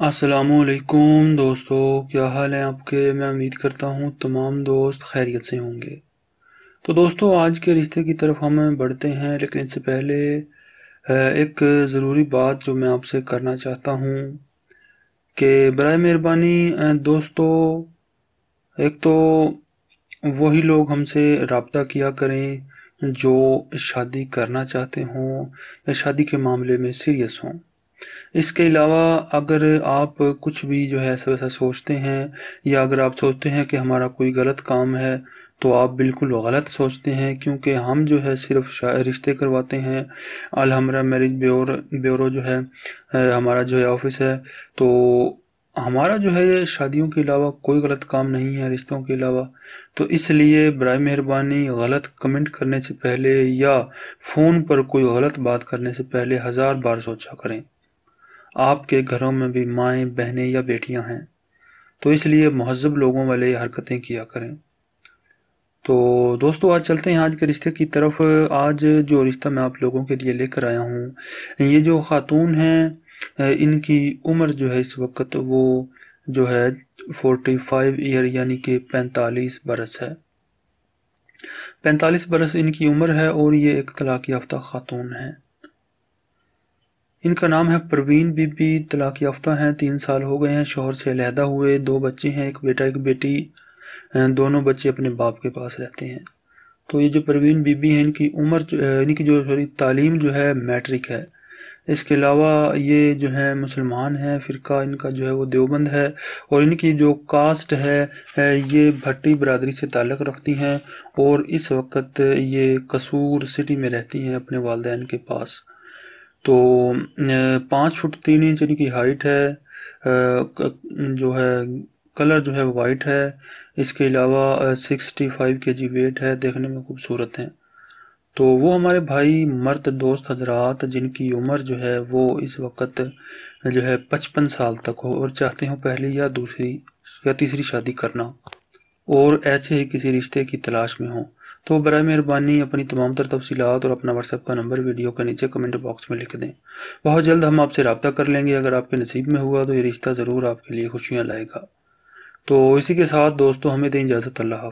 असलकुम दोस्तों। क्या हाल है आपके? मैं उम्मीद करता हूँ तमाम दोस्त खैरियत से होंगे। तो दोस्तों, आज के रिश्ते की तरफ़ हम बढ़ते हैं, लेकिन इससे पहले एक ज़रूरी बात जो मैं आपसे करना चाहता हूँ कि बर मेहरबानी दोस्तों, एक तो वही लोग हमसे रबता किया करें जो शादी करना चाहते हों या शादी के मामले में सीरियस हों। इसके अलावा अगर आप कुछ भी जो है ऐसा वैसा सोचते हैं, या अगर आप सोचते हैं कि हमारा कोई गलत काम है तो आप बिल्कुल गलत सोचते हैं, क्योंकि हम जो है सिर्फ़ रिश्ते करवाते हैं। अलहमरा मैरिज ब्यूरो ब्यूरो जो है हमारा जो है ऑफ़िस है तो हमारा जो है शादियों के अलावा कोई गलत काम नहीं है, रिश्तों के अलावा। तो इसलिए बरए मेहरबानी गलत कमेंट करने से पहले या फ़ोन पर कोई गलत बात करने से पहले हज़ार बार सोचा करें। आपके घरों में भी माएँ, बहनें या बेटियाँ हैं तो इसलिए महज़ब लोगों वाले हरकतें किया करें। तो दोस्तों, आज चलते हैं आज के रिश्ते की तरफ़। आज जो रिश्ता मैं आप लोगों के लिए लेकर आया हूँ, ये जो खातून हैं इनकी उम्र जो है इस वक्त, वो जो है फोर्टी फाइव ईयर, यानी कि पैंतालीस बरस है। पैंतालीस बरस इनकी उम्र है और ये एक तलाक याफ्ता खातून है। इनका नाम है परवीन बीबी, तलाक याफ्ता हैं, तीन साल हो गए हैं, शोहर से अलहदा हुए, दो बच्चे हैं, एक बेटा, एक बेटी दोनों बच्चे अपने बाप के पास रहते हैं। तो ये जो परवीन बीबी हैं, इनकी उम्र इनकी जो, सॉरी, तालीम जो है मैट्रिक है। इसके अलावा ये जो है, मुसलमान हैं, फ़िरका इनका जो है वो देवबंद है, और इनकी जो कास्ट है ये भट्टी बरदरी से ताल्लक़ रखती हैं, और इस वक्त ये कसूर सिटी में रहती हैं अपने वालदेन के पास। तो पाँच फुट तीन इंच इनकी हाइट है जो है कलर जो है वाइट है। इसके अलावा सिक्सटी फाइव के जी वेट है, देखने में खूबसूरत हैं। तो वो हमारे भाई मर्द दोस्त हजरात, जिनकी उम्र जो है वो इस वक्त, जो है, पचपन साल तक हो, और चाहते हो पहली या दूसरी या तीसरी शादी करना, और ऐसे ही किसी रिश्ते की तलाश में हो। तो बर मेहरबानी अपनी तमाम तर तफसीत और अपना व्हाट्सएप का नंबर वीडियो के नीचे कमेंट बॉक्स में लिख दें। बहुत जल्द हम आपसे रबता कर लेंगे, अगर आपके नसीब में हुआ तो ये रिश्ता ज़रूर आपके लिए खुशियाँ लाएगा। तो इसी के साथ दोस्तों, हमें दें इजाज़त, अल्लाह